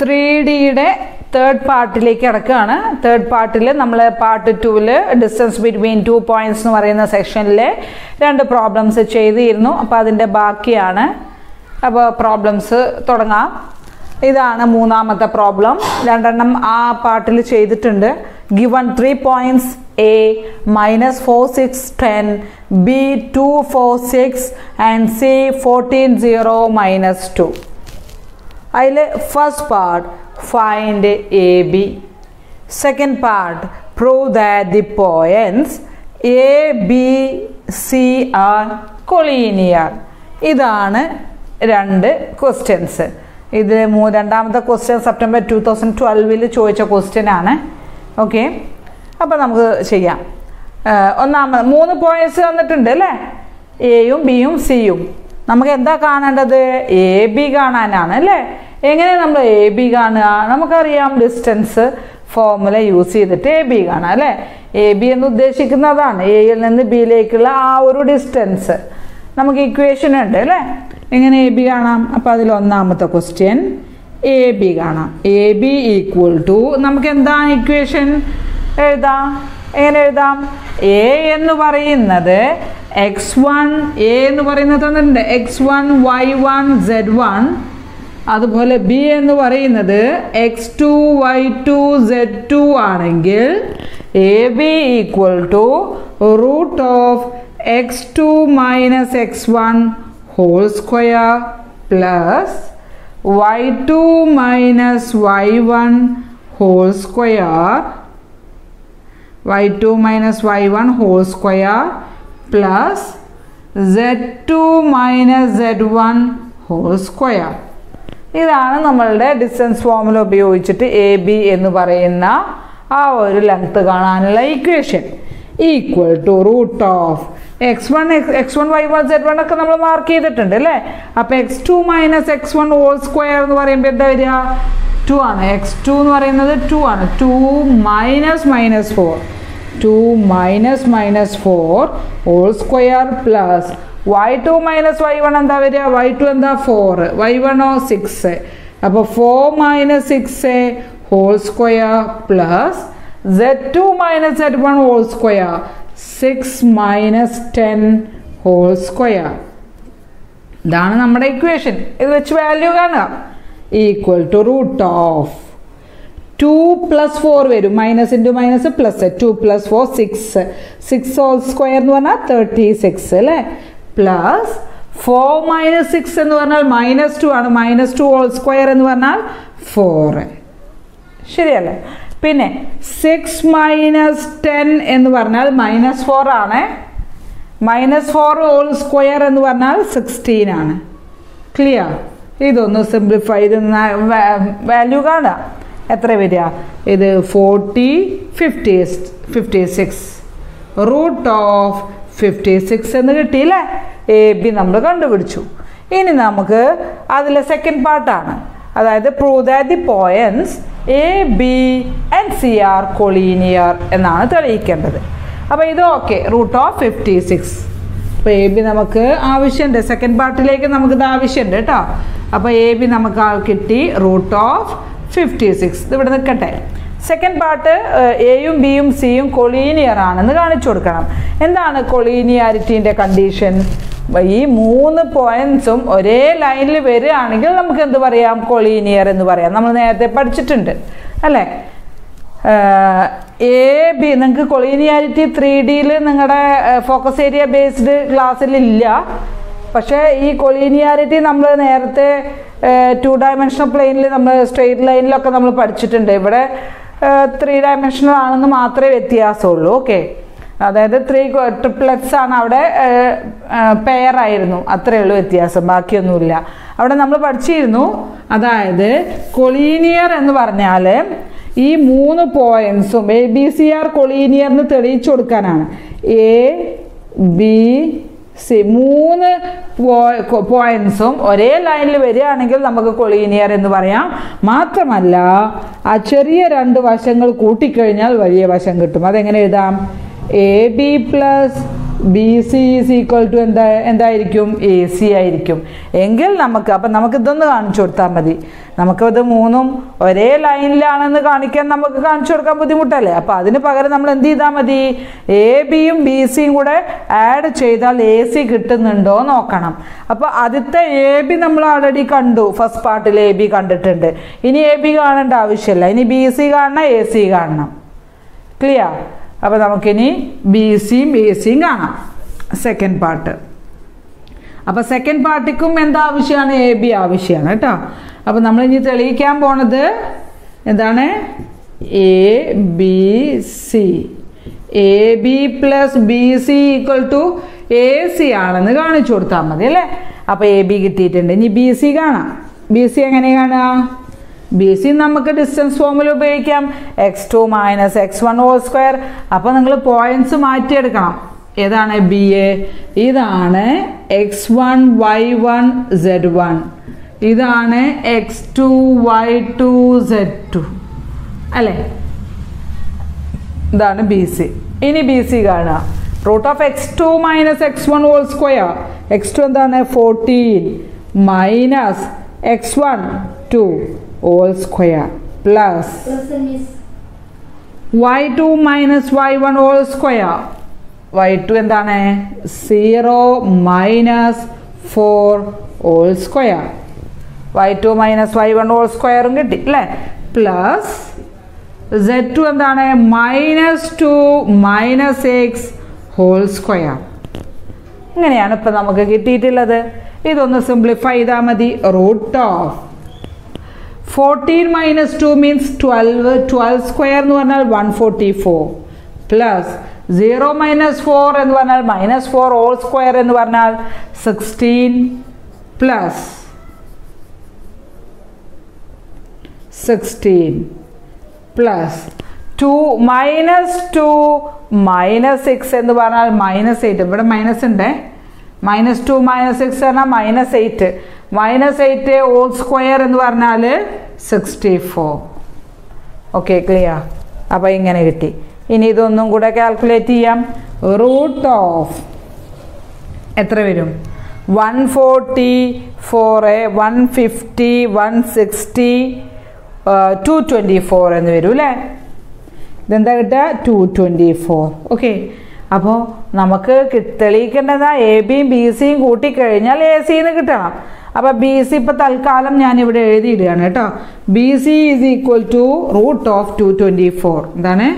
Three ഡിയുടെ third പാർട്ടിലേക്ക് കിടക്കുകയാണ്. Third പാർട്ടിൽ നമ്മൾ പാർട്ട് ടൂവിൽ ഡിസ്റ്റൻസ് ബിറ്റ്വീൻ ടു പോയിന്റ്സ് എന്ന് പറയുന്ന സെക്ഷനിൽ രണ്ട് പ്രോബ്ലംസ് ചെയ്തിരുന്നു. അപ്പോൾ അതിന്റെ ബാക്കിയാണ്. അപ്പോൾ പ്രോബ്ലംസ് തുടങ്ങാം. ഇതാണ് മൂന്നാമത്തെ പ്രോബ്ലം രണ്ടെണ്ണം ആ പാർട്ടിൽ ചെയ്തിട്ടുണ്ട്. Given three points A minus four six ten B two four six and C fourteen zero minus two അതിൽ first part find A B second part prove that the points A B C are collinear ഇതാണ് രണ്ട് questions ഇത് മൂ രണ്ടാമത്തെ question September two thousand ട്വൽവിൽ ചോദിച്ച question ആണ്. Okay അപ്പോൾ നമുക്ക് ചെയ്യാം. ഒന്നാമത് മൂന്ന് പോയിന്റ്സ് തന്നിട്ടുണ്ട് അല്ലേ? എയും ബിയും സിയും നമുക്ക് എന്താ കാണേണ്ടത്? എ ബി കാണാനാണ് അല്ലേ? എങ്ങനെ നമ്മൾ എ ബി കാണുക? നമുക്കറിയാം ഡിസ്റ്റൻസ് ഫോർമുല യൂസ് ചെയ്തിട്ട് എ ബി കാണാം അല്ലേ? എ ബി എന്ന് ഉദ്ദേശിക്കുന്നതാണ്. എയിൽ നിന്ന് ബിയിലേക്കുള്ള ആ ഒരു ഡിസ്റ്റൻസ് നമുക്ക് ഇക്വേഷൻ ഉണ്ട് അല്ലേ? എങ്ങനെ എ ബി കാണാം? അപ്പോൾ അതിൽ ഒന്നാമത്തെ ക്വസ്റ്റ്യൻ എ ബി കാണാം. എ ബി ഈക്വൽ ടു നമുക്ക് എന്താണ് ഇക്വേഷൻ എഴുതാം. എങ്ങനെ എഴുതാം? എ എന്ന് പറയുന്നത് എക്സ് വൺ എ എന്ന് പറയുന്നത് തന്നിട്ടുണ്ട് x one y one zed one അതുപോലെ ബി എന്ന് പറയുന്നത് x two y two zed two ആണെങ്കിൽ A B equal to root of x two minus x one whole square plus y two minus y one whole square y two minus y one whole square plus zed two minus zed one whole square ഇതാണ് നമ്മളുടെ distance formula ഉപയോഗിച്ചിട്ട് A B എന്ന് പറയുന്ന ആ ഒരു length കാണാനുള്ള equation equal to root of x one x one y one zed one ഒക്കെ നമ്മൾ മാർക്ക് ചെയ്തിട്ടുണ്ട് അല്ലേ? അപ്പോൾ x two minus x one whole square എന്ന് പറയുമ്പോൾ എന്താ വരിക? ടു ആണ്. എക്സ് ടു എന്ന് പറയുന്നത് ടു ആണ്. Two minus minus four two minus minus four whole square plus y two minus y one എന്താ വരിക? വൈ ടു എന്താ? ഫോർ വൈ വണ്ണോ സിക്സ് അപ്പോൾ four minus six whole square plus zed two minus zed one whole square six minus ten whole square ഇതാണ് നമ്മുടെ equation ഇത് വെച്ച് value കാണുക. Equal to root of two plus four വരും. Minus into minus plus two plus four six six whole square എന്ന് പറഞ്ഞാൽ thirty six അല്ലേ? Plus four minus six എന്ന് പറഞ്ഞാൽ മൈനസ് ടു ആണ്. മൈനസ് ടു ഹോൾ സ്ക്വയർ എന്ന് പറഞ്ഞാൽ ഫോർ ശരിയല്ലേ? പിന്നെ സിക്സ് മൈനസ് ടെൻ എന്ന് പറഞ്ഞാൽ മൈനസ് ഫോർ ആണ്. മൈനസ് ഫോർ ഹോൾ സ്ക്വയർ എന്ന് പറഞ്ഞാൽ സിക്സ്റ്റീൻ ആണ്. ക്ലിയർ ഇതൊന്ന് സിംപ്ലിഫൈ ഇത് വാല്യൂ കാണാം എത്ര വരിക? ഇത് forty fifty fifty six root of fifty six എന്ന് കിട്ടിയില്ലേ? എ ബി നമ്മൾ കണ്ടുപിടിച്ചു. ഇനി നമുക്ക് അതിലെ സെക്കൻഡ് പാർട്ടാണ് അതായത് prove that the points A B and C are collinear എന്നാണ് തെളിയിക്കേണ്ടത്. അപ്പോൾ ഇത് okay root of fifty six അപ്പോൾ എ ബി നമുക്ക് ആവശ്യമുണ്ട് സെക്കൻഡ് പാർട്ടിലേക്ക് നമുക്കിത് ആവശ്യമുണ്ട് കേട്ടോ അപ്പോൾ എ ബി നമുക്ക് കിട്ടി റൂട്ട് ഓഫ് ഫിഫ്റ്റി സിക്സ് ഇത് ഇവിടെ നിൽക്കട്ടെ. സെക്കൻഡ് പാർട്ട് എയും ബിയും സിയും കൊളീനിയർ ആണെന്ന് കാണിച്ചു കൊടുക്കണം. എന്താണ് കൊളീനിയാരിറ്റീന്റെ കണ്ടീഷൻ ഈ മൂന്ന് പോയിന്റ്സും ഒരേ ലൈനിൽ വരികയാണെങ്കിൽ നമുക്ക് എന്ത് പറയാം? കൊളീനിയർ എന്ന് പറയാം. നമ്മൾ നേരത്തെ പഠിച്ചിട്ടുണ്ട്. അല്ലേ? എ ബി നിങ്ങൾക്ക് കൊളീനിയാരിറ്റി ത്രീ ഡിയിൽ നിങ്ങളുടെ ഫോക്കസ് ഏരിയ ബേസ്ഡ് ക്ലാസ്സിലില്ല പക്ഷേ ഈ കൊളീനിയാരിറ്റി നമ്മൾ നേരത്തെ ടു ഡയമെൻഷണൽ പ്ലെയിനിൽ നമ്മൾ സ്ട്രെയിറ്റ് ലൈനിലൊക്കെ നമ്മൾ പഠിച്ചിട്ടുണ്ട്. ഇവിടെ ത്രീ ഡയമെൻഷണൽ ആണെന്ന് മാത്രമേ വ്യത്യാസമുള്ളൂ. ഓക്കെ. അതായത് ത്രീ എക്സ് ആണ് അവിടെ പെയർ ആയിരുന്നു അത്രയേ ഉള്ളൂ വ്യത്യാസം. ബാക്കിയൊന്നുമില്ല. അവിടെ നമ്മൾ പഠിച്ചിരുന്നു അതായത് കൊളീനിയർ എന്ന് പറഞ്ഞാൽ ഈ മൂന്ന് പോയിന്റ്സും എ ബി സി ആർ കൊളീനിയറിന് തെളിയിച്ചു കൊടുക്കാനാണ്. എ ബി മൂന്ന് പോയിന്റ്സും ഒരേ ലൈനിൽ വരികയാണെങ്കിൽ നമുക്ക് കൊളീനിയർ എന്ന് പറയാം. മാത്രമല്ല ആ ചെറിയ രണ്ട് വശങ്ങൾ കൂട്ടിക്കഴിഞ്ഞാൽ വലിയ വശം കിട്ടും. അതെങ്ങനെ എഴുതാം? A B plus B C is equal to എന്താ എന്തായിരിക്കും? എ സി ആയിരിക്കും. എങ്കിൽ നമുക്ക് അപ്പം നമുക്ക് ഇതൊന്ന് കാണിച്ചു കൊടുത്താൽ മതി. നമുക്കത് മൂന്നും ഒരേ ലൈനിലാണെന്ന് കാണിക്കാൻ നമുക്ക് കാണിച്ചു കൊടുക്കാൻ ബുദ്ധിമുട്ടല്ലേ? അപ്പം അതിന് പകരം നമ്മൾ എന്ത് ചെയ്താൽ മതി? എ ബിയും ബി സിയും കൂടെ ആഡ് ചെയ്താൽ എ സി കിട്ടുന്നുണ്ടോ നോക്കണം. അപ്പോൾ ആദ്യത്തെ എ ബി നമ്മൾ ആൾറെഡി കണ്ടു. ഫസ്റ്റ് പാർട്ടിൽ എ ബി കണ്ടിട്ടുണ്ട്. ഇനി എ ബി കാണേണ്ട ആവശ്യമില്ല. ഇനി ബി സി കാണണം എ സി കാണണം. ക്ലിയർ അപ്പോൾ നമുക്കിനി ബി സിയും എ സിയും കാണാം. സെക്കൻഡ് പാർട്ട് അപ്പോൾ സെക്കൻഡ് പാർട്ടിക്കും എന്താ ആവശ്യമാണ് എ ബി ആവശ്യമാണ് കേട്ടോ. അപ്പോൾ നമ്മൾ ഇനി തെളിയിക്കാൻ പോണത് എന്താണ്? A B C A B plus B C equal to A C ആണെന്ന് കാണിച്ചു കൊടുത്താൽ മതി അല്ലേ? അപ്പോൾ എ ബി കിട്ടിയിട്ടുണ്ട്. ഇനി ബി സി കാണാം. ബി സി എങ്ങനെ കാണാം ബി സി നമുക്ക് ഡിസ്റ്റൻസ് ഫോമിൽ ഉപയോഗിക്കാം. X two minus x one whole square അപ്പോൾ നിങ്ങൾ പോയിന്റ്സ് മാറ്റിയെടുക്കണം. ഏതാണ് ബി എ ഇതാണ് x one y one zed one ഇതാണ് x two y two zed two അല്ലേ? ഇതാണ് ബി സി ഇനി ബി സി കാണുക root of x two minus x one whole square x two എന്താണ്? Fourteen minus x one two whole square plus. Y two minus y one whole square y two എന്താണ്? Zero minus four whole square y two minus y one whole സ്ക്വയറും കിട്ടി അല്ലേ? Plus Z two എന്താണ്? Minus two minus x whole square ഇങ്ങനെയാണ് ഇപ്പം നമുക്ക് കിട്ടിയിട്ടുള്ളത്. ഇതൊന്ന് സിംപ്ലിഫൈ ചെയ്താൽ മതി. Root of fourteen minus two means twelve twelve square എന്ന് പറഞ്ഞാൽ one forty four plus zero minus four എന്ന് പറഞ്ഞാൽ മൈനസ് ഫോർ ഓൾ സ്ക്വയർ എന്ന് പറഞ്ഞാൽ sixteen plus sixteen plus two minus two minus six എന്ന് പറഞ്ഞാൽ മൈനസ് എയ്റ്റ് ഇവിടെ minus ഉണ്ടേ. മൈനസ് ടു മൈനസ് സിക്സ് പറഞ്ഞാൽ minus eight minus eight whole square എന്ന് പറഞ്ഞാൽ സിക്സ്റ്റി ഫോർ ഓക്കെ ക്ലിയർ അപ്പോൾ ഇങ്ങനെ കിട്ടി. ഇനി ഇതൊന്നും കൂടെ കാൽക്കുലേറ്റ് ചെയ്യാം. റൂട്ട് ഓഫ് എത്ര വരും? One forty four one fifty one sixty two twenty four എന്ന് വരും അല്ലേ? ഇതെന്താ കിട്ടുക? ടു ട്വന്റി ഫോർ ഓക്കെ അപ്പോൾ നമുക്ക് തെളിയിക്കേണ്ടത് എ ബിയും ബി സിയും കൂട്ടിക്കഴിഞ്ഞാൽ എ സിന്ന് കിട്ടണം. അപ്പോൾ ബി സി ഇപ്പോൾ തൽക്കാലം ഞാൻ ഇവിടെ എഴുതിയിടുകയാണ് കേട്ടോ. B C is equal to root of two twenty four എന്താണ്?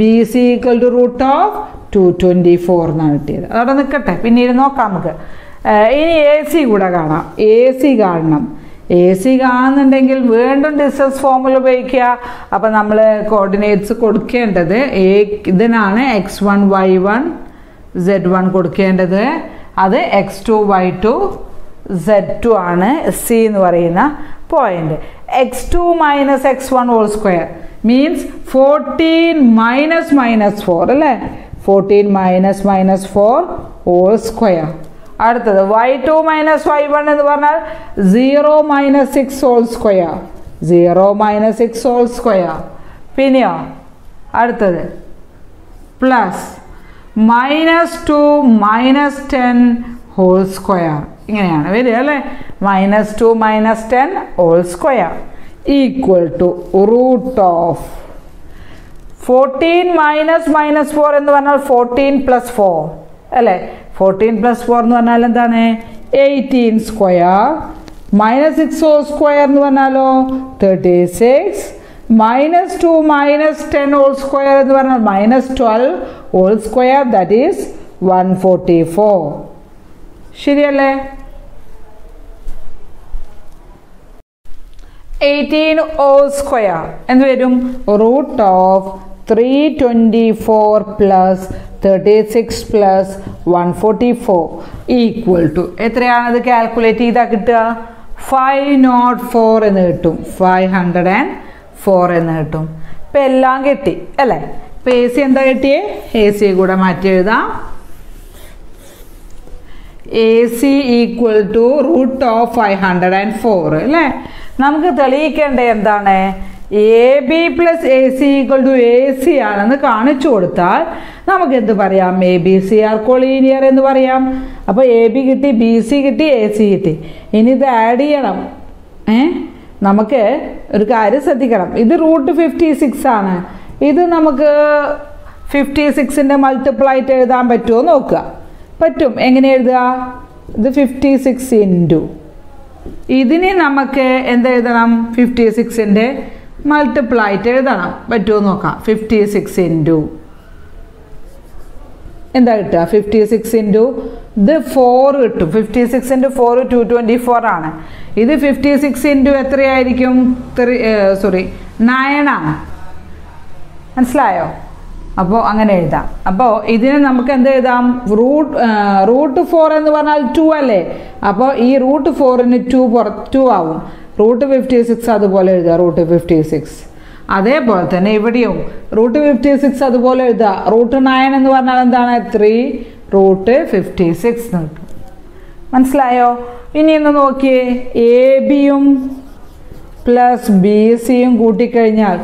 B C equal to root of two twenty four എന്നാണ് കിട്ടിയത്. അതവിടെ നിൽക്കട്ടെ. പിന്നീട് നോക്കാം നമുക്ക്. ഇനി എ സി കൂടെ കാണാം. എ സി കാണണം. എ സി കാണുന്നുണ്ടെങ്കിൽ വീണ്ടും ഡിസ്റ്റൻസ് ഫോമുല ഉപയോഗിക്കുക. അപ്പം നമ്മൾ കോർഡിനേറ്റ്സ് കൊടുക്കേണ്ടത് എ ഇതിനാണ് x one y one z one കൊടുക്കേണ്ടത്. അത് x two y two z two ആണ് സി എന്ന് പറയുന്ന point x two minus x one whole square means fourteen minus minus four അല്ലേ? Fourteen minus minus four whole square അടുത്തത് y two minus y one എന്ന് പറഞ്ഞാൽ zero minus six whole square zero minus six whole square പിന്നെയോ? അടുത്തത് plus minus two minus ten whole square ഇങ്ങനെയാണ് വരിക അല്ലേ? Minus two minus ten whole square equal to root of fourteen minus minus four എന്ന് പറഞ്ഞാൽ fourteen plus four അല്ലേ? Fourteen plus four എന്ന് പറഞ്ഞാൽ എന്താണ്? Eighteen square minus six whole square എന്ന് പറഞ്ഞാലോ? Thirty six minus two minus ten whole square എന്ന് പറഞ്ഞാൽ minus twelve whole square that is one forty four ശരിയല്ലേ? എയ്റ്റീൻ ഓ സ്ക്വയർ എന്ത് വരും? Root of three twenty four plus thirty six plus one forty four equal to എത്രയാണത് calculate ചെയ്താൽ കിട്ടുക? Five not four എന്ന് കിട്ടും. Five hundred and four എന്ന് കിട്ടും. ഇപ്പം എല്ലാം കിട്ടി അല്ലേ? ഇപ്പം എ സി എന്താ കിട്ടിയേ? എ സി കൂടെ മാറ്റി എഴുതാം. A C equal to root of five hundred and four അല്ലേ നമുക്ക് തെളിയിക്കേണ്ടത് എന്താണ്? A B plus A C equal to A C ആണെന്ന് കാണിച്ചു കൊടുത്താൽ നമുക്ക് എന്ത് പറയാം? A B C are collinear എന്ന് പറയാം. അപ്പോൾ എ ബി കിട്ടി ബി സി കിട്ടി എ സി കിട്ടി. ഇനി ഇത് ആഡ് ചെയ്യണം. ഏ? നമുക്ക് ഒരു കാര്യം ശ്രദ്ധിക്കണം. ഇത് റൂട്ട് ഫിഫ്റ്റി സിക്സ് ആണ്. ഇത് നമുക്ക് ഫിഫ്റ്റി സിക്സിന്റെ മൾട്ടിപ്ലൈറ്റ് എഴുതാൻ പറ്റുമോ നോക്കുക. പറ്റും. എങ്ങനെ എഴുതുക? ഇത് ഫിഫ്റ്റി സിക്സ് ഇന്റു ഇതിന് നമുക്ക് എന്ത് എഴുതണം? ഫിഫ്റ്റി സിക്സിന്റെ മൾട്ടിപ്ലൈറ്റ് എഴുതണം. പറ്റുമോ നോക്കാം. ഫിഫ്റ്റി സിക്സ് ഇന്റു എന്താ കിട്ടുക? ഫിഫ്റ്റി സിക്സ് ഇന്റു ഇത് ഫോർ കിട്ടും. Fifty six into four two twenty four ആണ്. ഇത് ഫിഫ്റ്റി സിക്സ് ഇന്റു എത്രയായിരിക്കും? ത്രീ സോറി ആണ്. മനസ്സിലായോ? അപ്പോൾ അങ്ങനെ എഴുതാം. അപ്പോൾ ഇതിനെ നമുക്ക് എന്ത് എഴുതാം? റൂട്ട് റൂട്ട് ഫോർ എന്ന് പറഞ്ഞാൽ ടു അല്ലേ? അപ്പോൾ ഈ റൂട്ട് ഫോറിന് ടു പുറ ടു ആവും. റൂട്ട് ഫിഫ്റ്റി സിക്സ് അതുപോലെ എഴുതുക റൂട്ട് ഫിഫ്റ്റി സിക്സ്. അതേപോലെ തന്നെ ഇവിടെയും റൂട്ട് ഫിഫ്റ്റി സിക്സ് അതുപോലെ എഴുതുക. റൂട്ട് നയൻ എന്ന് പറഞ്ഞാൽ എന്താണ്? ത്രീ റൂട്ട് ഫിഫ്റ്റി സിക്സ് മനസ്സിലായോ? ഇനി ഒന്ന് നോക്കിയേ. എ ബിയും പ്ലസ് ബി സിയും കൂട്ടിക്കഴിഞ്ഞാൽ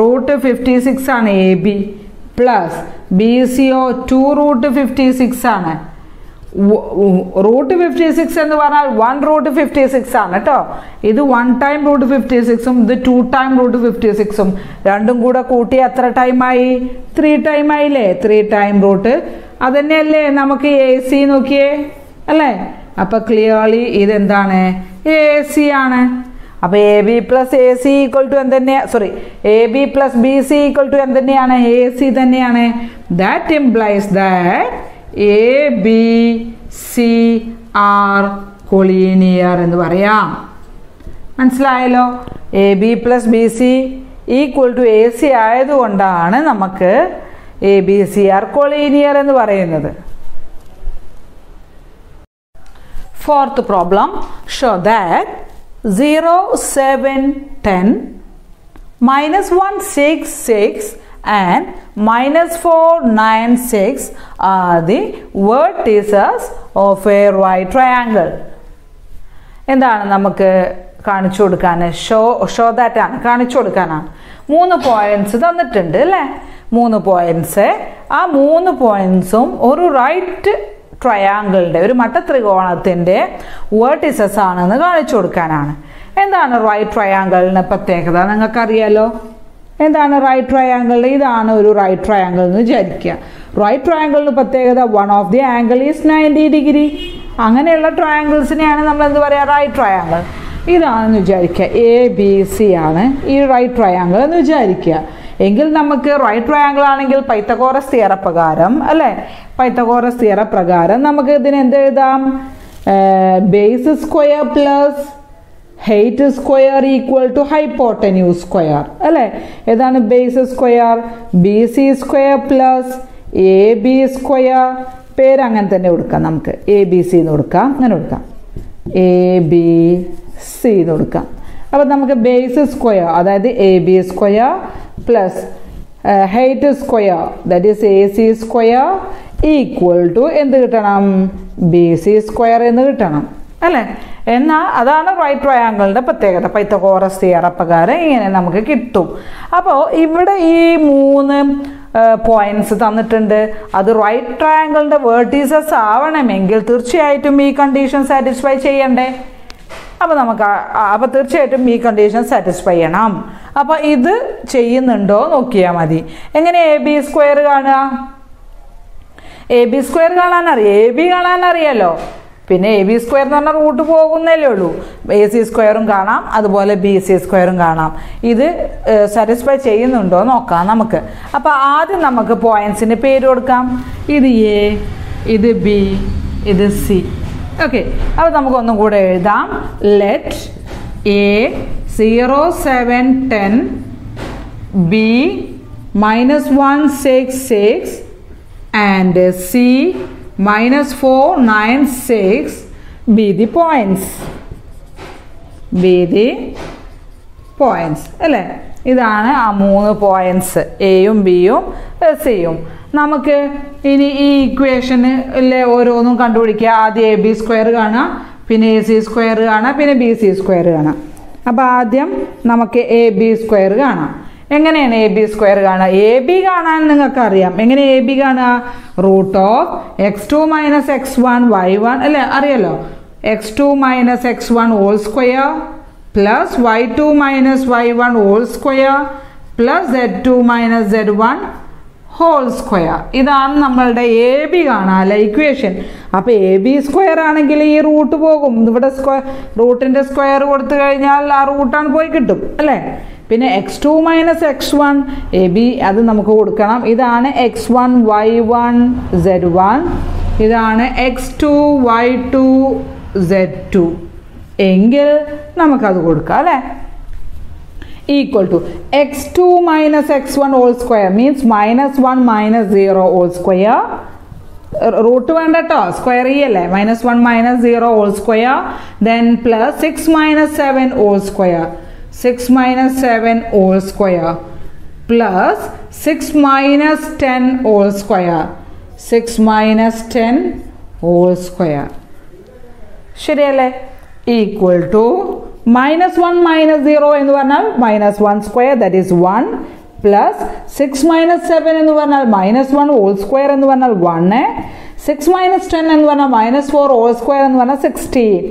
റൂട്ട് ഫിഫ്റ്റി സിക്സ് ആണ് A B. Plus B C O two root fifty six ആണ്. റൂട്ട് ഫിഫ്റ്റി സിക്സ് എന്ന് പറഞ്ഞാൽ വൺ റൂട്ട് ഫിഫ്റ്റി സിക്സ് ആണ് കേട്ടോ ഇത് വൺ ടൈം റൂട്ട് ഫിഫ്റ്റി സിക്സും ഇത് ടു ടൈം റൂട്ട് ഫിഫ്റ്റി സിക്സും രണ്ടും കൂടെ കൂട്ടി എത്ര ടൈമായി ത്രീ ടൈം ആയില്ലേ? ത്രീ ടൈം റൂട്ട് അതന്നെയല്ലേ നമുക്ക് എ സി നോക്കിയേ? അല്ലേ? അപ്പൊ ക്ലിയർലി ഇതെന്താണ്? എ സി ആണ്. അപ്പൊ A B plus A C equal to തന്നെയാണ് sorry A B plus B C equal to എന്തെന്നെയാണ്? A C തന്നെയാണ്. That implies that A B C are collinear എന്ന് പറയാം. മനസ്സിലായല്ലോ? A B plus B C equal to A C ആയതുകൊണ്ടാണ് നമുക്ക് A B C are collinear എന്ന് പറയുന്നത്. Fourth problem show that zero seven ten minus one six six and minus 496 are the vertices of a right triangle. എന്താണ് നമുക്ക് കാണിച്ചു കൊടുക്കാൻ show show that ആണ്. കാണിച്ചു കൊടുക്കാനാണ് മൂന്ന് പോയിന്റ്സ് തന്നിട്ടുണ്ട് അല്ലേ? മൂന്ന് പോയിന്റ്സ് ആ മൂന്ന് പോയിന്റ്സും ഒരു റൈറ്റ് ട്രയാങ്കിളിന്റെ ഒരു മട്ട മട്ടത്രികോണത്തിന്റെ വേർട്ടിസസ് ആണെന്ന് കാണിച്ചു കൊടുക്കാനാണ്. എന്താണ് റൈറ്റ് ട്രയാങ്കിളിന്റെ പ്രത്യേകത? നിങ്ങൾക്കറിയാലോ? എന്താണ് റൈറ്റ് ട്രയാങ്കിളിന്റെ ഇതാണ് ഒരു റൈറ്റ് ട്രയാങ്കിൾ എന്ന് വിചാരിക്കുക. റൈറ്റ് ട്രയാങ്കിളിന് പ്രത്യേകത one of the angle is ninety degree അങ്ങനെയുള്ള ട്രയാങ്കിൾസിനെയാണ് നമ്മൾ എന്ത് പറയുക റൈറ്റ് ട്രയാങ്കിൾ ഇതാണെന്ന് വിചാരിക്കുക. എ ബി സി ആണ് ഈ റൈറ്റ് ട്രയാങ്കിൾ എന്ന് വിചാരിക്കുക. എങ്കിൽ നമുക്ക് റൈറ്റ് ട്രയാങ്കിൾ ആണെങ്കിൽ പൈത്തഗോറസ് തിയറ പ്രകാരം അല്ലേ? പൈത്തഗോറസ് തിയറ പ്രകാരം നമുക്ക് ഇതിന് എന്ത് എഴുതാം? Base square plus height square equal to hypotenuse square അല്ലേ? ഏതാണ് base square B C square plus A B square പേര് അങ്ങനെ തന്നെ കൊടുക്കാം നമുക്ക്. എ ബി സി എന്ന് കൊടുക്കാം. അങ്ങനെ കൊടുക്കാം. എ ബി സി എന്ന് കൊടുക്കാം. അപ്പോൾ നമുക്ക് ബേസ് സ്ക്വയർ അതായത് A B square plus height square that is A C square equal to എന്ത് കിട്ടണം? ബി സി സ്ക്വയർ എന്ന് കിട്ടണം. അല്ലേ? എന്നാൽ അതാണ് റൈറ്റ് ട്രയാങ്കിളിന്റെ പ്രത്യേകത. പൈത്തഗോറസ് തിയറ പ്രകാരം ഇങ്ങനെ നമുക്ക് കിട്ടും. അപ്പോൾ ഇവിടെ ഈ മൂന്ന് പോയിന്റ്സ് തന്നിട്ടുണ്ട്. അത് റൈറ്റ് ട്രയാങ്കിളിന്റെ വേർട്ടീസസ് ആവണമെങ്കിൽ തീർച്ചയായിട്ടും ഈ കണ്ടീഷൻ സാറ്റിസ്ഫൈ ചെയ്യണ്ടേ? അപ്പോൾ നമുക്ക് അപ്പോൾ തീർച്ചയായിട്ടും ഈ കണ്ടീഷൻ സാറ്റിസ്ഫൈ ചെയ്യണം. അപ്പോൾ ഇത് ചെയ്യുന്നുണ്ടോ നോക്കിയാൽ മതി. എങ്ങനെ എ ബി സ്ക്വയർ കാണുക? എ ബി സ്ക്വയർ കാണാൻ അറിയാം എ ബി കാണാൻ അറിയാലോ. പിന്നെ എ ബി സ്ക്വയർ എന്ന് പറഞ്ഞാൽ റൂട്ട് പോകുന്നല്ലേ ഉള്ളൂ. എ സി സ്ക്വയറും കാണാം അതുപോലെ ബി സി സ്ക്വയറും കാണാം. ഇത് സാറ്റിസ്ഫൈ ചെയ്യുന്നുണ്ടോ നോക്കാം നമുക്ക്. അപ്പോൾ ആദ്യം നമുക്ക് പോയിന്റ്സിന് പേര് കൊടുക്കാം. ഇത് എ ഇത് ബി ഇത് സി ഓക്കെ അപ്പോൾ നമുക്കൊന്നും കൂടെ എഴുതാം. Let A zero seven ten B minus one six six and C minus 496 be the points B the points അല്ലേ? ഇതാണ് ആ മൂന്ന് പോയിൻസ് എയും ബിയും സിയും നമുക്ക് ഇനി ഈ ഇക്വേഷനിലെ ഓരോന്നും കണ്ടുപിടിക്കുക. ആദ്യം എ ബി സ്ക്വയർ കാണാം പിന്നെ എ സി സ്ക്വയർ കാണാം പിന്നെ ബി സി സ്ക്വയർ കാണാം അപ്പോൾ ആദ്യം നമുക്ക് എ ബി സ്ക്വയർ കാണാം. എങ്ങനെയാണ് എ ബി സ്ക്വയർ കാണുക? എ ബി കാണാൻ നിങ്ങൾക്ക് അറിയാം എങ്ങനെ എ ബി കാണുക? Root of x two minus x one y one. അല്ലേ അറിയാലോ? X two minus x one whole square plus y two minus y one whole square plus z two minus z one whole square ഇതാണ് നമ്മളുടെ A B കാണാല്ല equation അപ്പോൾ A B square ആണെങ്കിൽ ഈ root പോകും. ഇവിടെ സ്ക്വയർ റൂട്ടിന്റെ സ്ക്വയർ കൊടുത്തു കഴിഞ്ഞാൽ ആ റൂട്ടാണ് പോയി കിട്ടും അല്ലേ? പിന്നെ x two minus x one A B അത് നമുക്ക് കൊടുക്കണം. ഇതാണ് x one y one z one ഇതാണ് x two y two z two എങ്കിൽ നമുക്കത് കൊടുക്കാം അല്ലേ? Equal to x2 minus x1 whole square means minus 1 minus 0 whole square. Root വേണ്ട കേട്ടോ സ്ക്വയർ ചെയ്യല്ലേ? Minus one minus zero whole square then plus six minus seven whole square six minus seven whole square plus six minus ten whole square six minus ten whole square ശരിയല്ലേ? Equal to minus one minus zero എന്ന് പറഞ്ഞാൽ minus one square that is one plus six minus seven എന്ന് പറഞ്ഞാൽ minus one whole square എന്ന് പറഞ്ഞാൽ one six minus ten എന്ന് പറഞ്ഞാൽ minus four whole square എന്ന് പറഞ്ഞാൽ sixteen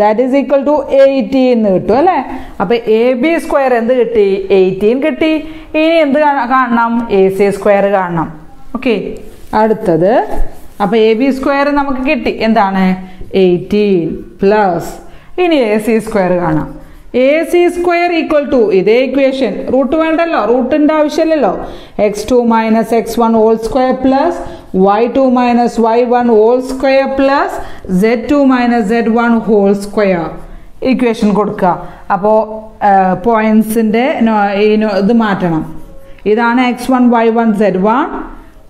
that is equal to eighteen എന്ന് കിട്ടും അല്ലേ? അപ്പോൾ എ ബി സ്ക്വയർ എന്ത് കിട്ടി? എയ്റ്റീൻ കിട്ടി. ഇനി എന്ത് കാണണം? എ സി സ്ക്വയർ കാണണം. ഓക്കെ അടുത്തത്. അപ്പോൾ എ ബി സ്ക്വയർ നമുക്ക് കിട്ടി. എന്താണ്? എയ്റ്റീൻ പ്ലസ് ഇനി എ സി സ്ക്വയർ കാണാം. A C square equal to ഇതേ ഇക്വേഷൻ റൂട്ട് വേണ്ടല്ലോ? റൂട്ടിന്റെ ആവശ്യമില്ലല്ലോ. X two minus x one whole square plus y two minus y one whole square plus z two minus z one whole square equation കൊടുക്കുക. അപ്പോൾ പോയിൻസിന്റെ ഇത് മാറ്റണം. ഇതാണ് x one y one z one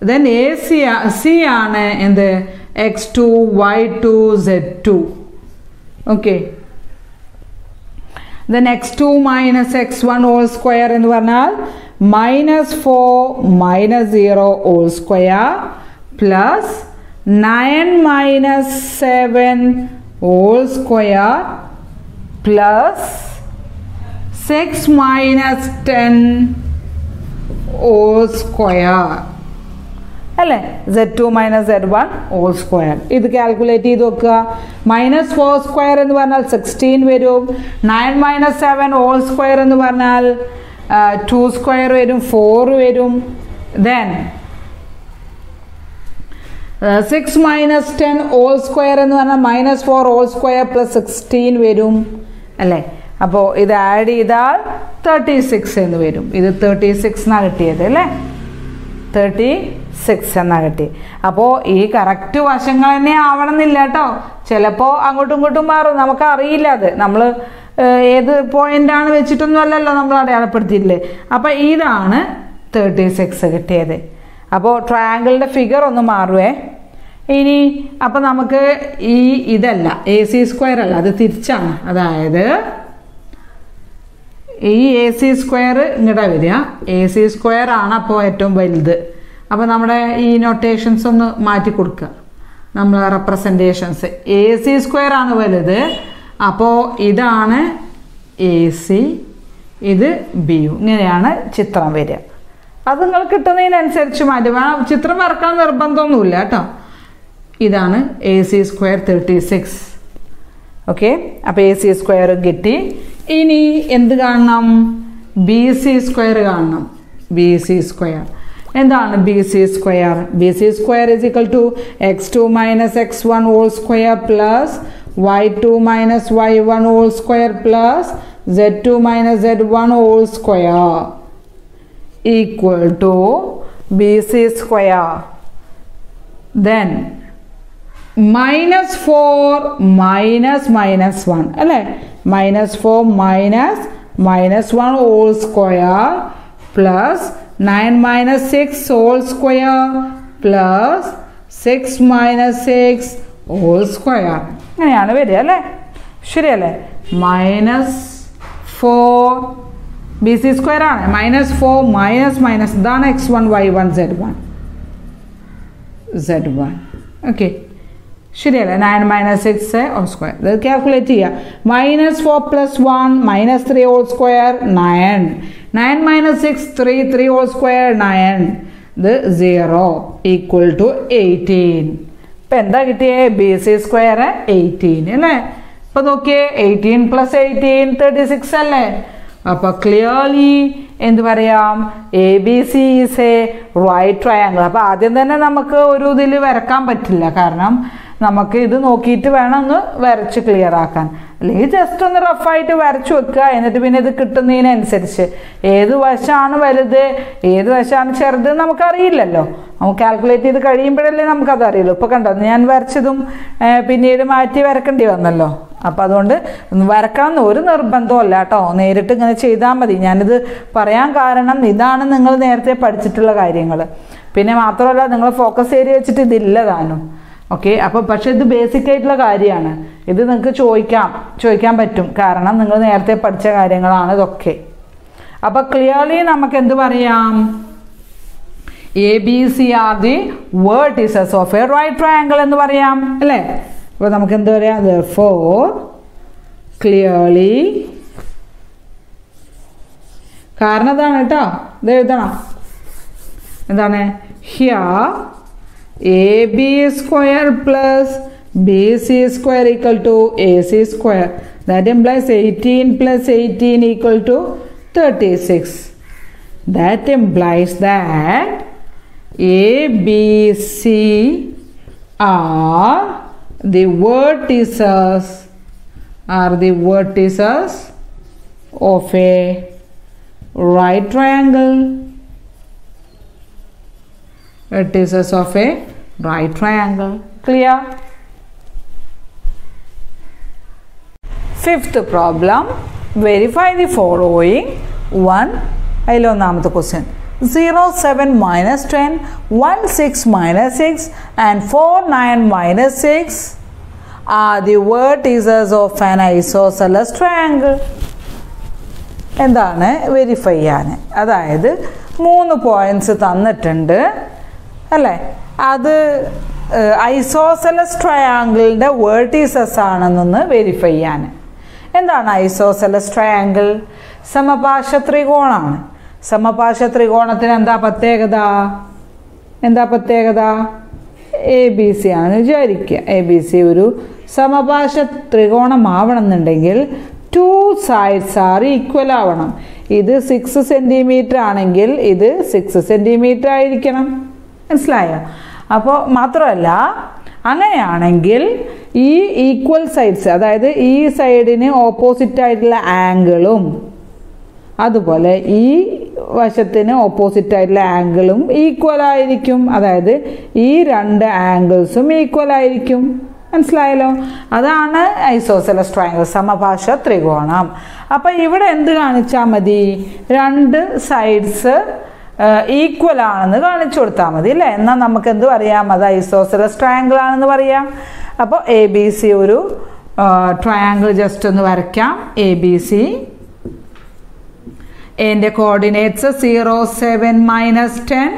then A C C ആണ് എന്ത്? X two y two z two okay then x two minus x one whole square എന്ന് പറഞ്ഞാൽ minus four minus zero whole square plus nine minus seven whole square plus six minus ten whole square അല്ലേ? Z two minus z one whole square ഇത് calculate ചെയ്ത് നോക്കുക. Minus four square എന്ന് പറഞ്ഞാൽ sixteen വരും. Nine minus seven whole square എന്ന് പറഞ്ഞാൽ two square വരും ഫോർ വരും. Then six minus ten whole square എന്ന് പറഞ്ഞാൽ minus four whole square plus sixteen വരും. അല്ലേ? അപ്പോൾ ഇത് ആഡ് ചെയ്താൽ തേർട്ടി സിക്സ് എന്ന് വരും. ഇത് തേർട്ടി സിക്സ് എന്നാണ് കിട്ടിയത് അല്ലേ? തേർട്ടി സിക്സ് എന്നാണ് കിട്ടി. അപ്പോൾ ഈ കറക്റ്റ് വശങ്ങൾ തന്നെ ആവണമെന്നില്ല കേട്ടോ. ചിലപ്പോൾ അങ്ങോട്ടും ഇങ്ങോട്ടും മാറും. നമുക്ക് അറിയില്ല അത് നമ്മൾ ഏത് പോയിന്റാണ് വെച്ചിട്ടൊന്നും അല്ലല്ലോ നമ്മൾ അടയാളപ്പെടുത്തിയില്ലേ അപ്പോൾ ഇതാണ് തേർട്ടി സിക്സ് കിട്ടിയത്. അപ്പോൾ ട്രയാങ്കിളിന്റെ ഫിഗർ ഒന്ന് മാറുവേ. ഇനി അപ്പോൾ നമുക്ക് ഈ ഇതല്ല എ സി സ്ക്വയർ അല്ല അത് തിരിച്ചാണ്. അതായത് ഈ എ സി സ്ക്വയർ ഇങ്ങോട്ടാണ് വരിക. എ സി സ്ക്വയർ ആണ് അപ്പോൾ ഏറ്റവും വലുത്. അപ്പോൾ നമ്മുടെ ഈ നൊട്ടേഷൻസ് ഒന്ന് മാറ്റി കൊടുക്കുക നമ്മൾ റെപ്രസെന്റേഷൻസ് എ സി സ്ക്വയർ ആണ് വലുത്. അപ്പോൾ ഇതാണ് എ സി ഇത് ബി യു ഇങ്ങനെയാണ് ചിത്രം വരിക. അത് നിങ്ങൾ കിട്ടുന്നതിനനുസരിച്ച് മാറ്റും. ആ ചിത്രം വരക്കാൻ നിർബന്ധമൊന്നുമില്ല കേട്ടോ. ഇതാണ് A C square thirty six okay അപ്പോൾ എ സി സ്ക്വയർ കിട്ടി. ഇനി എന്ത് കാണണം? ബി സി സ്ക്വയർ കാണണം. ബി സി സ്ക്വയർ എന്താണ് B C square B C square is equal to x two minus x one whole square plus y two minus y one whole square plus z two minus z one whole square equal to B C square then minus four minus minus one അല്ലേ? Minus four minus minus one whole square plus nine minus six whole square plus six minus six whole square അങ്ങനെയാണ് വരിക അല്ലേ? ശരിയല്ലേ? Minus four B C square ആണ്. Minus four minus minus ഇതാണ് x one y one z one z one okay ശരിയല്ലേ? Nine minus six whole square ഇത് calculate ചെയ്യുക minus four plus one minus three whole square nine nine minus six three three whole square nine ഇത് zero equal to eighteen ഇപ്പം എന്താ കിട്ടിയേ? B C square eighteen അല്ലേ? ഇപ്പം നോക്കിയേ eighteen plus eighteen thirty six അല്ലേ? അപ്പോൾ ക്ലിയർലി എന്ത് പറയാം? A B C is a right triangle അപ്പോൾ ആദ്യം തന്നെ നമുക്ക് ഒരു ഇതിൽ വരക്കാൻ പറ്റില്ല. കാരണം നമുക്ക് ഇത് നോക്കിയിട്ട് വേണം ഒന്ന് വരച്ച് ക്ലിയർ ആക്കാൻ. അല്ലെങ്കിൽ ജസ്റ്റ് ഒന്ന് റഫായിട്ട് വരച്ചു വെക്കുക. എന്നിട്ട് പിന്നെ ഇത് കിട്ടുന്നതിനനുസരിച്ച്. ഏത് വശമാണ് വലുത്? ഏത് വശമാണ് ചെറുത് നമുക്കറിയില്ലല്ലോ. നമുക്ക് കാൽക്കുലേറ്റ് ചെയ്ത് കഴിയുമ്പോഴല്ലേ നമുക്കത് അറിയുള്ളൂ ഇപ്പോൾ കണ്ടോ ഞാൻ വരച്ചതും പിന്നീട് മാറ്റി വരക്കേണ്ടി വന്നല്ലോ. അപ്പം അതുകൊണ്ട് വരക്കണം ഒരു നിർബന്ധമല്ല കേട്ടോ. നേരിട്ട് ഇങ്ങനെ ചെയ്താൽ മതി. ഞാനിത് പറയാൻ കാരണം ഇതാണ് നിങ്ങൾ നേരത്തെ പഠിച്ചിട്ടുള്ള കാര്യങ്ങൾ പിന്നെ മാത്രമല്ല നിങ്ങൾ ഫോക്കസ് ഏരിയ വെച്ചിട്ട് ഇതില്ല താനും. ഓക്കെ അപ്പോൾ പക്ഷേ ഇത് ബേസിക് ആയിട്ടുള്ള കാര്യമാണ്. ഇത് നിങ്ങൾക്ക് ചോദിക്കാം. ചോദിക്കാൻ പറ്റും. കാരണം നിങ്ങൾ നേരത്തെ പഠിച്ച കാര്യങ്ങളാണ് ഇതൊക്കെ. അപ്പോൾ ക്ലിയർലി നമുക്ക് എന്ത് പറയാം? A B C are the vertices of a right triangle എന്ന് പറയാം. അല്ലേ? അപ്പോൾ നമുക്ക് എന്ത് പറയാം? ഫോർ ക്ലിയർലി കാരണം ഇതാണ് കേട്ടോ? ഇത് എഴുതണം. എന്താണ്? Here AB square plus BC square equal to AC square. That implies 18 plus 18 equal to 36. That implies that ABC are the vertices are the vertices of a right triangle. Vertices of a right triangle. Clear? Fifth problem. Verify the following. One. അതിലൊന്നാമത്തെ question zero seven minus ten one six minus six and four nine minus six are the vertices of an isosceles triangle എന്താണ്? Verify ചെയ്യാൻ അതായത് മൂന്ന് points തന്നിട്ടുണ്ട്. അല്ലേ? അത് isosceles ട്രയാങ്കിളിന്റെ vertices ആണെന്നൊന്ന് verify ചെയ്യാൻ എന്താണ് ഐസോസെലസ് ട്രയാങ്കിൾ? സമപാർശ്വ ത്രികോണമാണ് സമപാശ ത്രികോണത്തിന് എന്താ പ്രത്യേകത? എന്താ പ്രത്യേകത? എ ബി സി ആണെന്ന് വിചാരിക്കുക. എ ബി സി ഒരു സമപാർശ്വ ത്രികോണമാവണമെന്നുണ്ടെങ്കിൽ ടു സൈഡ്സ് ആർ ഈക്വൽ ആവണം. ഇത് സിക്സ് സെന്റിമീറ്റർ ആണെങ്കിൽ ഇത് സിക്സ് സെന്റിമീറ്റർ ആയിരിക്കണം. മനസ്സിലായോ? അപ്പോൾ മാത്രമല്ല അങ്ങനെയാണെങ്കിൽ ഈ ഈക്വൽ സൈഡ്സ് അതായത് ഈ സൈഡിന് ഓപ്പോസിറ്റ് ആയിട്ടുള്ള ആംഗിളും അതുപോലെ ഈ വശത്തിന് ഓപ്പോസിറ്റ് ആയിട്ടുള്ള ആംഗിളും ഈക്വൽ ആയിരിക്കും. അതായത് ഈ രണ്ട് ആംഗിൾസും ഈക്വൽ ആയിരിക്കും. മനസ്സിലായല്ലോ? അതാണ് ഐസോസെലസ് ട്രയാങ്കിൾ സമഭാഷ ത്രികോണം. അപ്പം ഇവിടെ എന്ത് കാണിച്ചാൽ മതി? രണ്ട് സൈഡ്സ് ഈക്വൽ ആണെന്ന് കാണിച്ചു കൊടുത്താൽ മതി അല്ലേ എന്നാൽ നമുക്ക് എന്ത് പറയാം? അത് ഐസോസലസ് ട്രയാങ്കിൾ ആണെന്ന് പറയാം. അപ്പോൾ എ ബി സി ഒരു ട്രയാങ്കിൾ ജസ്റ്റ് ഒന്ന് വരയ്ക്കാം. എ ബി സി എന്റെ coordinates zero seven minus ten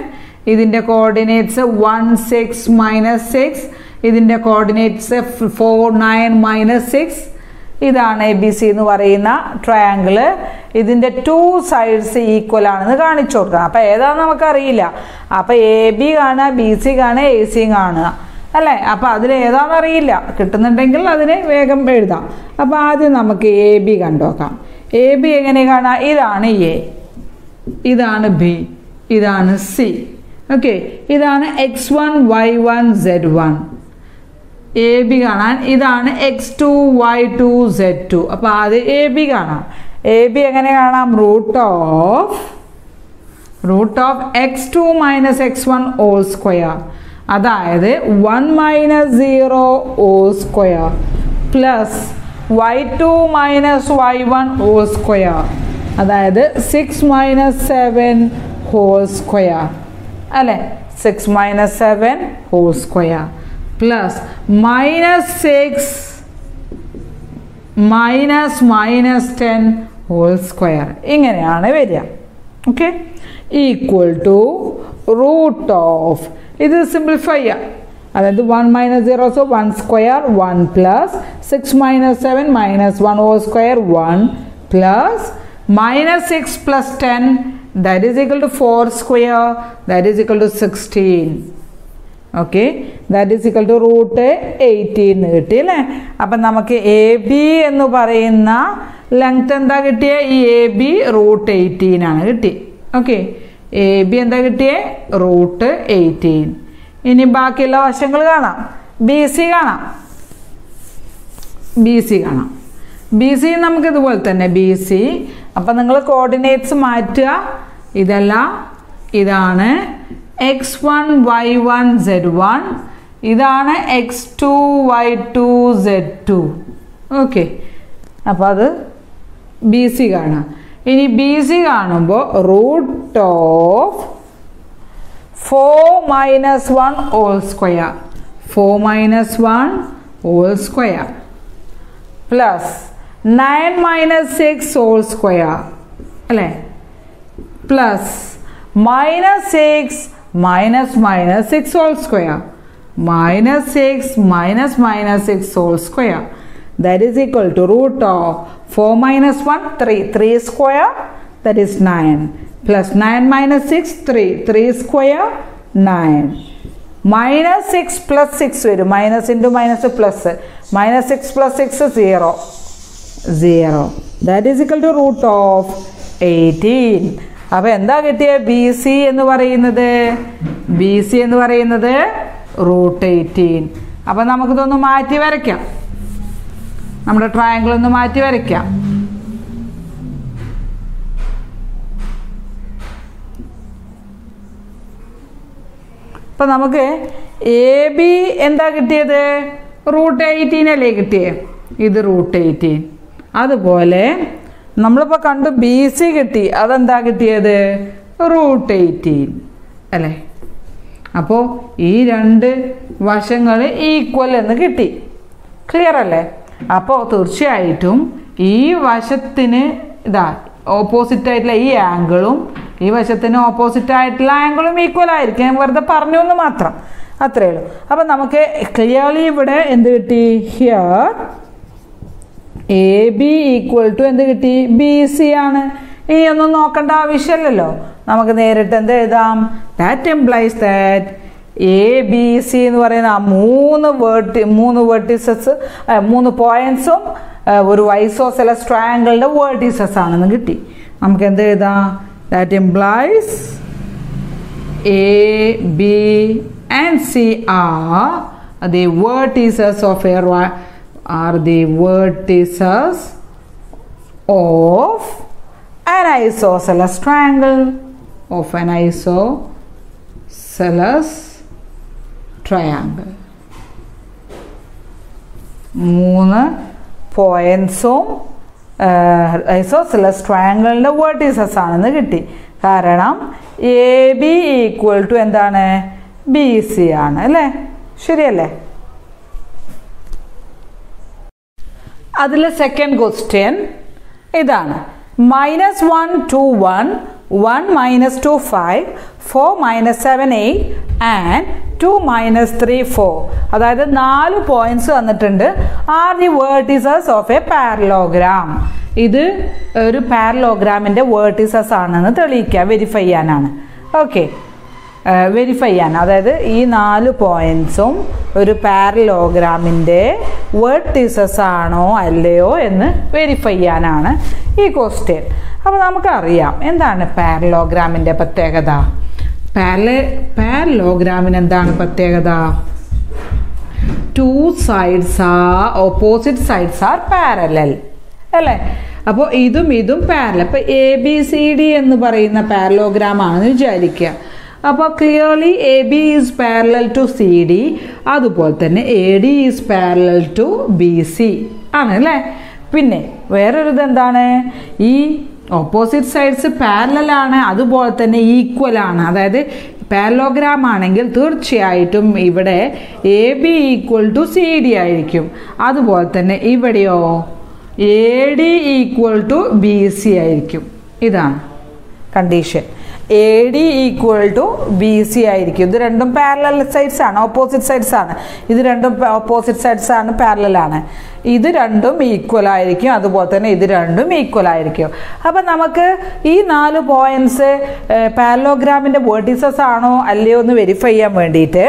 ഇതിന്റെ coordinates one six minus six ഇതിന്റെ coordinates four nine minus six ഇതാണ് എ ബി സി എന്ന് പറയുന്ന ട്രയാങ്കിൾ ഇതിന്റെ ടു സൈഡ്സ് ഈക്വൽ ആണെന്ന് കാണിച്ചു കൊടുക്കണം. അപ്പം ഏതാണെന്ന് നമുക്കറിയില്ല. അപ്പോൾ എ ബി കാണുക ബി സി കാണുക എ സി കാണുക. അല്ലേ? അപ്പം അതിൽ ഏതാണെന്ന് അറിയില്ല. കിട്ടുന്നുണ്ടെങ്കിൽ അതിനെ വേഗം എഴുതാം. അപ്പം ആദ്യം നമുക്ക് എ ബി കണ്ടുനോക്കാം. എ ബി എങ്ങനെ കാണാം ഇതാണ് എ ഇതാണ് ബി ഇതാണ് സി ഓക്കെ ഇതാണ് x one y one z one A B കാണാൻ ഇതാണ് x two y two z two അപ്പോൾ അത് എ ബി കാണാം. എ ബി എങ്ങനെ കാണാം? Root of root of x two minus x one whole square അതായത് one minus zero whole square plus y two minus y one whole square അതായത് six minus seven whole square അല്ലേ? Six minus seven whole square plus minus six minus minus ten whole square ഇങ്ങനെയാണ് വരിക. Okay equal to root of ഇത് simplify ചെയ്യാം. അതായത് one minus zero so one square one plus six minus seven minus one whole square one plus minus six plus ten that is equal to four square that is equal to sixteen okay that is equal to root eighteen കിട്ടി അല്ലേ? അപ്പം നമുക്ക് A B എന്ന് പറയുന്ന length എന്താ കിട്ടിയ? ഈ A B root eighteen ആണ് കിട്ടി. ഓക്കെ എ ബി എന്താ കിട്ടിയേ? റൂട്ട് എയ്റ്റീൻ ഇനി ബാക്കിയുള്ള വശങ്ങൾ കാണാം. ബി സി കാണാം. ബി സി കാണാം. ബി സി നമുക്ക് ഇതുപോലെ തന്നെ. ബി സി അപ്പം നിങ്ങൾ കോർഡിനേറ്റ്സ് മാറ്റുക. ഇതല്ല ഇതാണ്. X one y one z one ഇതാണ് x two y two z two okay അപ്പോൾ അത് ബി സി കാണാം. ഇനി ബി സി കാണുമ്പോൾ root of four minus one all square four minus one all square plus nine minus six all square അല്ലേ? Plus minus six minus minus six all square minus six minus minus six whole square that is equal to root of 4 minus 1 3 3 square that is 9 plus 9 minus 6 3 3 square 9 minus six plus six വരും. Minus into minus plus minus six plus six zero zero that is equal to root of eighteen അപ്പോൾ എന്താ കിട്ടിയ? B C എന്ന് പറയുന്നത്? B C എന്ന് പറയുന്നത് root eighteen. അപ്പം നമുക്കിതൊന്ന് മാറ്റി വരയ്ക്കാം. നമ്മുടെ ട്രയാങ്കിൾ ഒന്ന് മാറ്റി വരയ്ക്കാം. അപ്പം നമുക്ക് എ ബി എന്താ കിട്ടിയത്? റൂട്ട് എയ്റ്റീൻ അല്ലേ കിട്ടിയേ? ഇത് റൂട്ട് എയ്റ്റീൻ. അതുപോലെ നമ്മളിപ്പോൾ കണ്ടു ബി സി കിട്ടി. അതെന്താ കിട്ടിയത്? Root eighteen. അല്ലേ? അപ്പോൾ ഈ രണ്ട് വശങ്ങൾ ഈക്വൽ എന്ന് കിട്ടി. ക്ലിയർ അല്ലേ? അപ്പോൾ തീർച്ചയായിട്ടും ഈ വശത്തിന് ഇതാ ഓപ്പോസിറ്റ് ആയിട്ടുള്ള ഈ ആംഗിളും ഈ വശത്തിന് ഓപ്പോസിറ്റ് ആയിട്ടുള്ള ആംഗിളും ഈക്വൽ ആയിരിക്കും. ഞാൻ വെറുതെ പറഞ്ഞു എന്ന് മാത്രം. അത്രേ ഉള്ളൂ. അപ്പം നമുക്ക് ക്ലിയർലി ഇവിടെ എന്ത് കിട്ടി? Here A B equal to എന്ത് കിട്ടി? ബി സി ആണ്. ഇനി ഒന്നും നോക്കേണ്ട ആവശ്യമില്ലല്ലോ. നമുക്ക് നേരിട്ട് എന്ത് എഴുതാം? That implies that A B C എന്ന് പറയുന്ന ആ മൂന്ന് വേർട്ടി മൂന്ന് വേർട്ടിസസ് മൂന്ന് പോയിന്റ്സും ഒരു വൈസോസെലസ് ട്രയാങ്കിളിന്റെ വേർട്ടിസസ് ആണെന്ന് കിട്ടി. നമുക്ക് എന്ത് എഴുതാം? That implies A B and C are the vertices of A are the vertices of an isosceles triangle of an isosceles triangle. മൂന്ന് പോയിൻസും ഐസോസിലസ് ട്രയാങ്കിളിന്റെ വേർട്ടീസസ് ആണെന്ന് കിട്ടി. കാരണം എ ബി ഈക്വൽ ടു എന്താണ്? ബി സി ആണ് അല്ലേ? ശരിയല്ലേ? അതിലെ സെക്കൻഡ് ക്വസ്റ്റ്യൻ ഇതാണ്. Minus one two one one minus two five four minus seven eight and two minus three four അതായത് നാല് പോയിന്റ്സ് തന്നിട്ടുണ്ട്. Are the vertices of a parallelogram ഇത് ഒരു പാരലോഗ്രാമിന്റെ വേർട്ടിസസ് ആണെന്ന് തെളിയിക്കുക വെരിഫൈ ചെയ്യാനാണ്. ഓക്കെ വെരിഫൈ ചെയ്യാൻ. അതായത് ഈ നാല് പോയിൻസും ഒരു പാരലോഗ്രാമിന്റെ വേർഡ് ടീസസ് ആണോ അല്ലയോ എന്ന് വെരിഫൈ ചെയ്യാനാണ് ഈ ക്വസ്റ്റ്യൻ അപ്പോൾ നമുക്കറിയാം എന്താണ് പാരലോഗ്രാമിന്റെ പ്രത്യേകത? പാരല പാരലോഗ്രാമിന് എന്താണ് പ്രത്യേകത? Two sides ah opposite sides are parallel അല്ലേ? അപ്പോൾ ഇതും ഇതും പാരലൽ അപ്പോൾ എ ബി സി ഡി എന്ന് പറയുന്ന പാരലോഗ്രാം ആണെന്ന് വിചാരിക്കുക. അപ്പോൾ clearly A B is parallel to C D അതുപോലെ തന്നെ A D is parallel to B C ആണ് അല്ലേ? പിന്നെ വേറൊരു ഇതെന്താണ് ഈ ഓപ്പോസിറ്റ് സൈഡ്സ് പാരലലാണ് അതുപോലെ തന്നെ ഈക്വൽ ആണ്. അതായത് പാരലോഗ്രാം ആണെങ്കിൽ തീർച്ചയായിട്ടും ഇവിടെ A B equal to C D ആയിരിക്കും. അതുപോലെ തന്നെ ഇവിടെയോ? A D equal to B C ആയിരിക്കും. ഇതാണ് condition A D equal to B C ആയിരിക്കും. ഇത് രണ്ടും പാരലൽ സൈഡ്സ് ആണ്. ഓപ്പോസിറ്റ് സൈഡ്സ് ആണ്. ഇത് രണ്ടും ഓപ്പോസിറ്റ് സൈഡ്സ് ആണ് പാരലൽ ആണ്. ഇത് രണ്ടും ഈക്വൽ ആയിരിക്കും. അതുപോലെ തന്നെ ഇത് രണ്ടും ഈക്വൽ ആയിരിക്കും. അപ്പം നമുക്ക് ഈ നാല് പോയിന്റ്സ് പാരലോഗ്രാമിന്റെ വേർട്ടീസസ് ആണോ അല്ലയോ എന്ന് വെരിഫൈ ചെയ്യാൻ വേണ്ടിയിട്ട്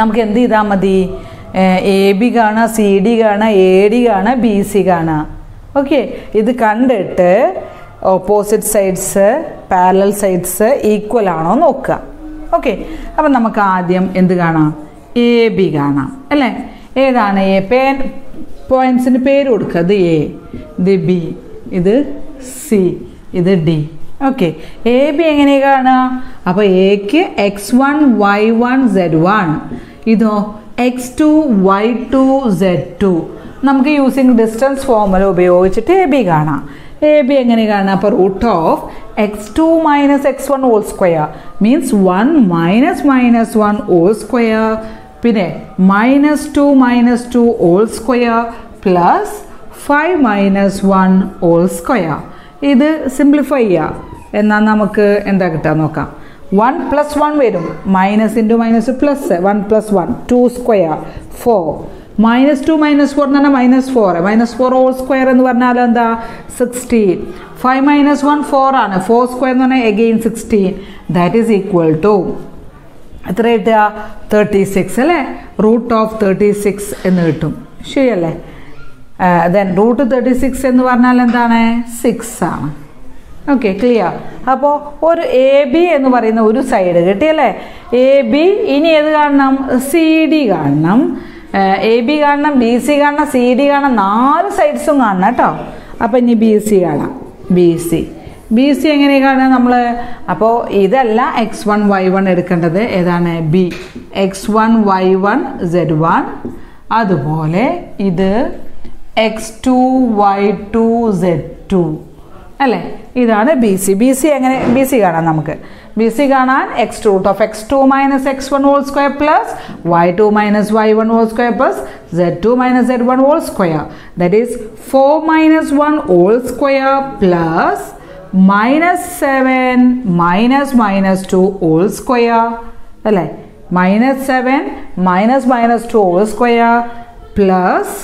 നമുക്ക് എന്ത് ചെയ്താൽ മതി? എ ബി കാണുക സി ഡി കാണുക എ ഡി കാണുക ബി സി കാണുക. ഓക്കെ ഇത് കണ്ടിട്ട് opposite sides parallel sides equal ആണോ നോക്കുക. ഓക്കെ അപ്പം നമുക്ക് ആദ്യം എന്ത് കാണാം? എ ബി കാണാം. അല്ലേ? ഏതാണ് എ പേൻ പോയിൻസിന് പേര് കൊടുക്കുക. ഇത് എ ഇത് ബി ഇത് സി ഇത് ഡി ഓക്കെ എ ബി എങ്ങനെ കാണുക? അപ്പോൾ എക്ക് x one y one z one ഇതോ? X two y two z two നമുക്ക് യൂസിങ് ഡിസ്റ്റൻസ് ഫോർമുല ഉപയോഗിച്ചിട്ട് എ ബി കാണാം. എ ബി എങ്ങനെ കാണാം? അപ്പോൾ root of x two minus x one all square means one minus minus one all square പിന്നെ minus two minus two all square plus five minus one all square ഇത് simplify ചെയ്യുക എന്നാൽ നമുക്ക് എന്താ കിട്ടുക നോക്കാം? വൺ പ്ലസ് വൺ വരും. Minus into minus plus one plus one two square four minus two minus four എന്ന് പറഞ്ഞാൽ minus four minus four whole square എന്ന് പറഞ്ഞാൽ എന്താ? Sixteen five minus one four ആണ്. ഫോർ സ്ക്വയർ എന്ന് പറഞ്ഞാൽ again sixteen that is equal to എത്ര കിട്ടുക? തേർട്ടി സിക്സ് അല്ലേ? റൂട്ട് ഓഫ് തേർട്ടി സിക്സ് എന്ന് കിട്ടും. ശരിയല്ലേ? ദെൻ റൂട്ട് തേർട്ടി സിക്സ് എന്ന് പറഞ്ഞാൽ എന്താണ്? സിക്സ് ആണ്. ഓക്കെ ക്ലിയർ അപ്പോൾ ഒരു എ ബി എന്ന് പറയുന്ന ഒരു സൈഡ് കിട്ടിയല്ലേ? എ ബി ഇനി ഏത് കാണണം? സി ഡി കാണണം. എ ബി കാണണം ബി സി കാണണം സി ഡി കാണണം നാല് സൈഡ്സും കാണണം കേട്ടോ. അപ്പം ഇനി ബി സി കാണാം. ബി സി ബി സി എങ്ങനെ കാണുക നമ്മൾ അപ്പോൾ ഇതല്ല എക്സ് വൺ വൈ വൺ എടുക്കേണ്ടത്. ഏതാണ്? B x one y one z one അതുപോലെ ഇത് x two y two z two അല്ലേ? ഇതാണ് ബി സി ബി സി എങ്ങനെ? ബി സി കാണാം നമുക്ക്. ബി സി കാണാൻ x two root of x two minus x one whole square plus y two minus y one whole square plus z two minus z one whole square that is four minus one whole square plus minus seven minus minus two whole square അല്ലേ? Minus seven minus minus two whole square plus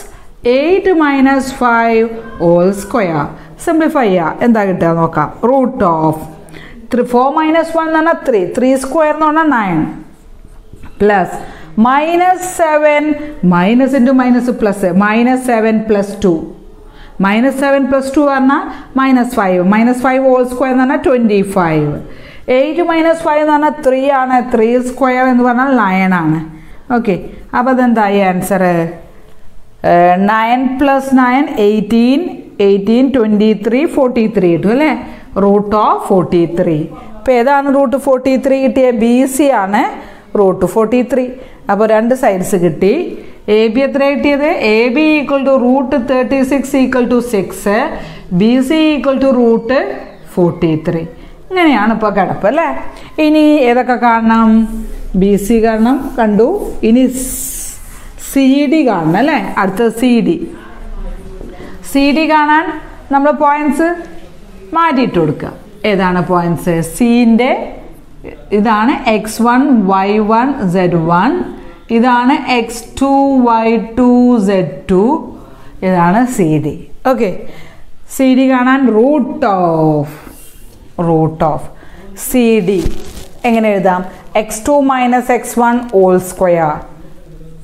eight minus five whole square simplify ചെയ്യുക എന്താ കിട്ടുക? നോക്കാം. Root of three four minus one എന്ന് പറഞ്ഞാൽ three three square എന്ന് പറഞ്ഞാൽ nine plus minus seven minus into minus plus minus seven plus two minus seven plus two പറഞ്ഞാൽ minus five minus five whole square എന്ന് പറഞ്ഞാൽ twenty five eight minus five എന്ന് പറഞ്ഞാൽ three ആണ്. Three square എന്ന് പറഞ്ഞാൽ നയൻ ആണ്. Okay അപ്പോൾ അതെന്തായി answer nine plus nine eighteen eighteen twenty three forty three കിട്ടും അല്ലേ? Root of forty three. ഇപ്പോൾ ഏതാണ് റൂട്ട് ഫോർട്ടി ത്രീ കിട്ടിയ? ബി സി ആണ് റൂട്ട് ഫോർട്ടി ത്രീ. അപ്പോൾ രണ്ട് സൈഡ്സ് കിട്ടി. എ ബി എത്ര കിട്ടിയത്? A B equal to root thirty six equal to six B C equal to root forty three ഇങ്ങനെയാണ് ഇപ്പോൾ കിടപ്പ് അല്ലേ? ഇനി ഏതൊക്കെ കാണണം? ബി സി കാണണം കണ്ടു? ഇനി സി ഡി കാണണം അല്ലേ? അടുത്ത സി ഡി സി ഡി കാണാൻ നമ്മൾ പോയിന്റ്സ് മാറ്റിയിട്ട് കൊടുക്കുക ഏതാണ് പോയിന്റ്സ് സീന്റെ ഇതാണ് x one y one z one ഇതാണ് x two y two z two ഇതാണ് C D okay C D കാണാൻ root of root of C D എങ്ങനെ എഴുതാം? X two minus x one all square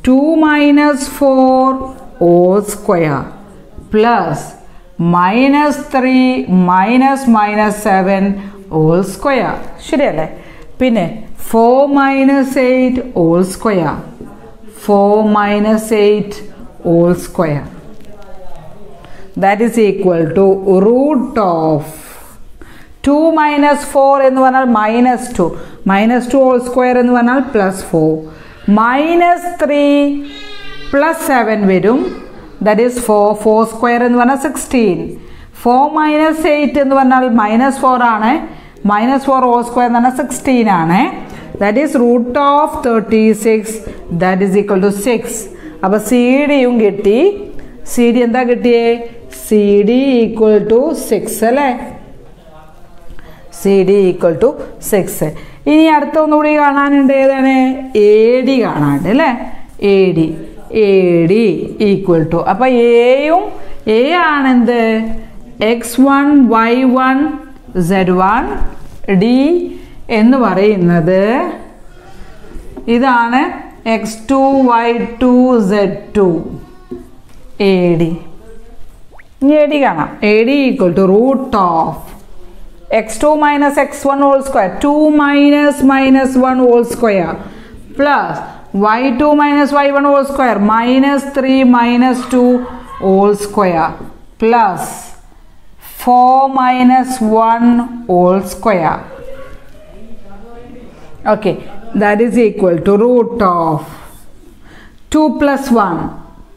two minus four all square plus minus three minus minus seven all square ശരിയല്ലേ? പിന്നെ four minus eight all square four minus eight all square that is equal to root of two minus four എന്ന് പറഞ്ഞാൽ minus two minus two whole square എന്ന് പറഞ്ഞാൽ plus four minus three plus seven വരും. That is four four square എന്ന് പറഞ്ഞാൽ sixteen four minus eight എന്ന് പറഞ്ഞാൽ minus four ആണ്. മൈനസ് ഫോർ ഓ സ്ക്വയർ എന്ന് പറഞ്ഞാൽ സിക്സ്റ്റീൻ ആണ്. That is root of thirty six that is equal to six അപ്പോൾ സി ഡിയും കിട്ടി. സി ഡി എന്താ കിട്ടിയേ? C D equal to six അല്ലേ? C D equal to six ഇനി അടുത്ത ഒന്നുകൂടി കാണാനുണ്ട്. ഏതാണ്? എ ഡി കാണാനുണ്ട് അല്ലേ? A D A D equal to അപ്പം എയും A ആണെന്ത്? X one y one z one D എന്ന് പറയുന്നത് ഇതാണ് x two y two z two A D ഇനി എ ഡി കാണാം. A D equal to root of x two minus x one whole square two minus minus one whole square plus y2 minus y1 whole square minus 3 minus 2 whole square plus 4 minus 1 whole square. Okay, that is equal to root of 2 plus 1,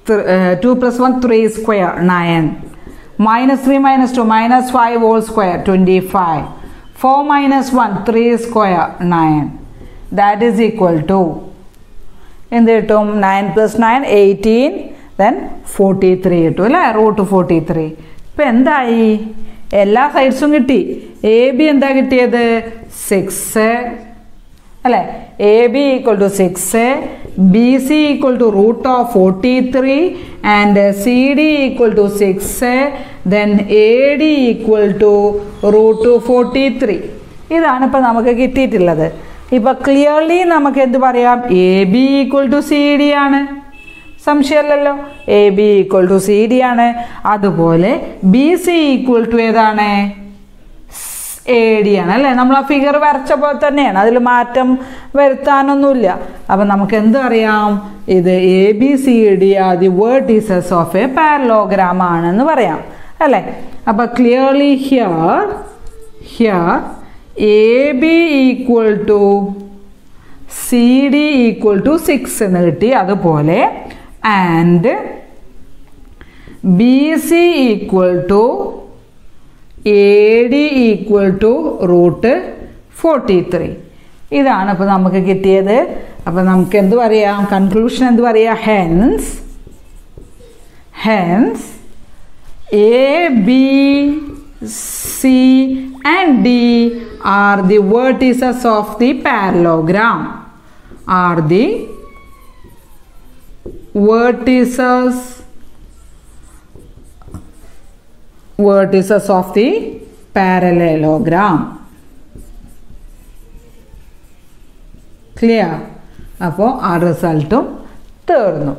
uh, 2 plus 1, 3 square, 9. Minus 3 minus 2, minus 5 whole square, 25. 4 minus 1, 3 square, 9. That is equal to എന്ത് കിട്ടും? Nine plus nine eighteen then forty three കിട്ടും അല്ലേ? Root forty three ഇപ്പം എന്തായി? എല്ലാ സൈഡ്സും കിട്ടി. A B എന്താ കിട്ടിയത്? സിക്സ് അല്ലേ? A B equal to six B C equal to root of forty three and C D equal to six then A D equal to root forty three ഇതാണ് ഇപ്പം നമുക്ക് കിട്ടിയിട്ടുള്ളത്. ഇപ്പം ക്ലിയർലി നമുക്ക് എന്ത് പറയാം? A B equal to C D ആണ്. സംശയമല്ലല്ലോ? A B equal to C D ആണ്. അതുപോലെ ബി സി ഈക്വൽ ടു ഏതാണ്? എ ഡി ആണ് അല്ലേ? നമ്മൾ ആ ഫിഗർ വരച്ച പോലെ തന്നെയാണ്. അതിൽ മാറ്റം വരുത്താനൊന്നുമില്ല. അപ്പം നമുക്ക് എന്തറിയാം ഇത് A B C D are the of a parallelogram ആണെന്ന് പറയാം. അല്ലേ? അപ്പം clearly here here A B equal to C D equal to six എന്ന് കിട്ടി അതുപോലെ. And B C equal to A D equal to root forty three ഇതാണ് ഇപ്പോൾ നമുക്ക് കിട്ടിയത്. അപ്പോൾ നമുക്ക് എന്ത് പറയാം? കൺക്ലൂഷൻ എന്ത് പറയാം? Hence hence A B C and D are the vertices of the parallelogram are the vertices vertices of the parallelogram clear അപ്പോൾ ആ റിസൾട്ടും തീർന്നു